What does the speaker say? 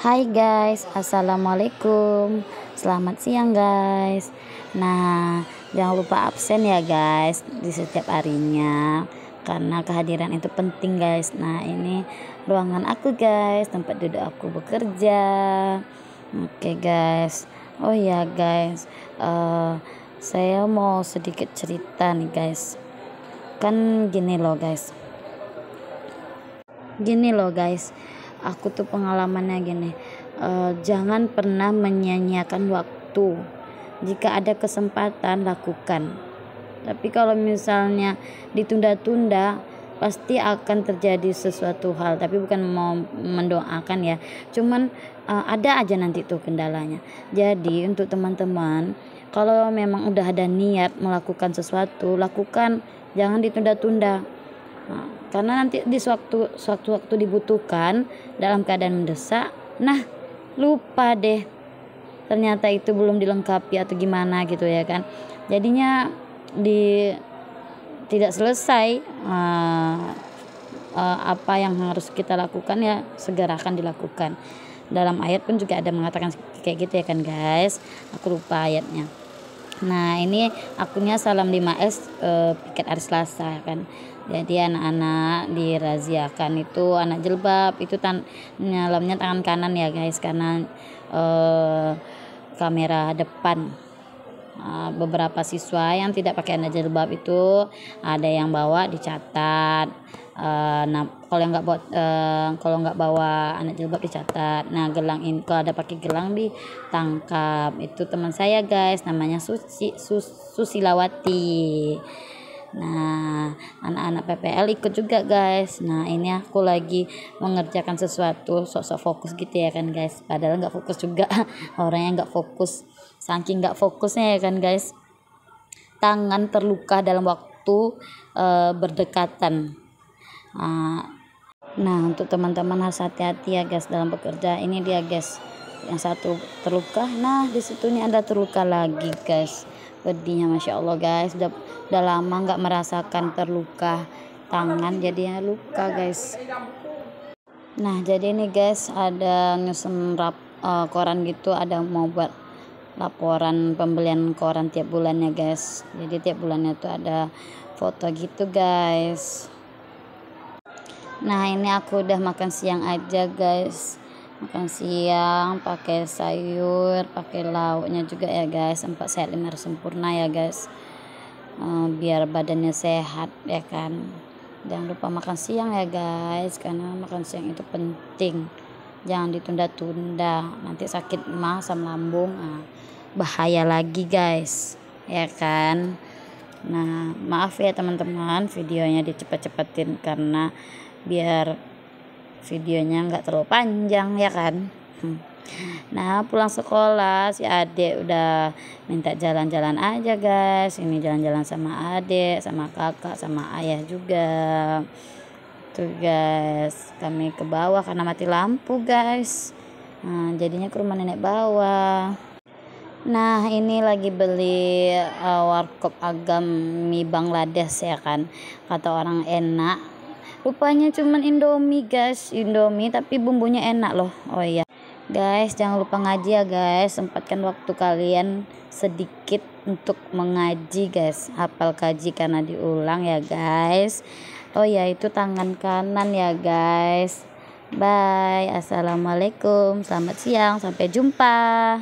Hai guys, assalamualaikum. Selamat siang guys. Nah, jangan lupa absen ya guys di setiap harinya karena kehadiran itu penting guys. Nah, ini ruangan aku guys, tempat duduk aku bekerja. Oke guys. Oh ya guys, uh, saya mau sedikit cerita nih guys. Kan gini loh guys. Gini loh guys aku tuh pengalamannya gini uh, jangan pernah menyia-nyiakan waktu. Jika ada kesempatan lakukan. Tapi kalau misalnya ditunda-tunda pasti akan terjadi sesuatu hal. Tapi bukan mau mendoakan ya. Cuman uh, ada aja nanti tuh kendalanya. Jadi untuk teman-teman kalau memang udah ada niat melakukan sesuatu lakukan. Jangan ditunda-tunda Karena nanti di suatu suatu waktu dibutuhkan dalam keadaan mendesak, nah lupa deh ternyata itu belum dilengkapi atau gimana gitu ya kan. Jadinya di tidak selesai uh, uh, apa yang harus kita lakukan ya segera akan dilakukan. Dalam ayat pun juga ada mengatakan kayak gitu ya kan guys. Aku lupa ayatnya. Nah ini akunnya salam 5S eh, piket hari Selasa kan. Jadi anak-anak diraziakan itu anak jilbab itu tan nyalamnya tangan kanan ya guys karena eh, kamera depan. Uh, beberapa siswa yang tidak pakai jilbab itu ada yang bawa dicatat. Uh, nah kalau nggak bawa uh, kalau nggak bawa anak jilbab dicatat. Nah gelang ini kalau ada pakai gelang ditangkap. Itu teman saya guys namanya Susi Sus, Susilawati Nah, anak-anak PPL ikut juga guys. Nah, ini aku lagi mengerjakan sesuatu, sok-sok fokus gitu ya kan guys. Padahal nggak fokus juga. Orangnya nggak fokus. Saking nggak fokusnya ya kan guys. Tangan terluka dalam waktu uh, berdekatan. Ah, nah, untuk teman-teman harus hati-hati ya guys dalam bekerja. Ini dia guys, yang satu terluka. Nah, di situ ini ada terluka lagi guys. Pedihnya masya Allah guys. Udah, udah lama nggak merasakan terluka tangan jadinya luka guys. Nah, jadi ini guys ada nyusun rap uh, koran gitu, ada mau buat laporan pembelian koran tiap bulannya guys. Jadi tiap bulannya tuh ada foto gitu guys. Nah ini aku udah makan siang aja guys Makan siang pakai sayur pakai lauknya juga ya guys Empat sehat lima sempurna ya guys Biar badannya sehat ya kan? Jangan lupa makan siang ya guys Karena makan siang itu penting. Jangan ditunda-tunda. Nanti sakit mah asam lambung nah, Bahaya lagi guys Ya kan? Nah maaf ya teman-teman videonya dicepet-cepetin karena biar videonya nggak terlalu panjang ya kan? Hmm. Nah pulang sekolah si adik udah minta jalan-jalan aja guys. Ini jalan-jalan sama adik sama kakak sama ayah juga. Tuh guys. Kami ke bawah karena mati lampu guys. Nah, jadinya ke rumah nenek bawah. Nah ini lagi beli uh, warkop agam mie Bangladesh ya kan? Kata orang enak. Rupanya cuman indomie guys. Indomie tapi bumbunya enak loh. Oh iya guys jangan lupa ngaji ya guys. Sempatkan waktu kalian sedikit untuk mengaji guys. Hafal kaji karena diulang ya guys. Oh ya itu tangan kanan ya guys. Bye. Assalamualaikum. Selamat siang. Sampai jumpa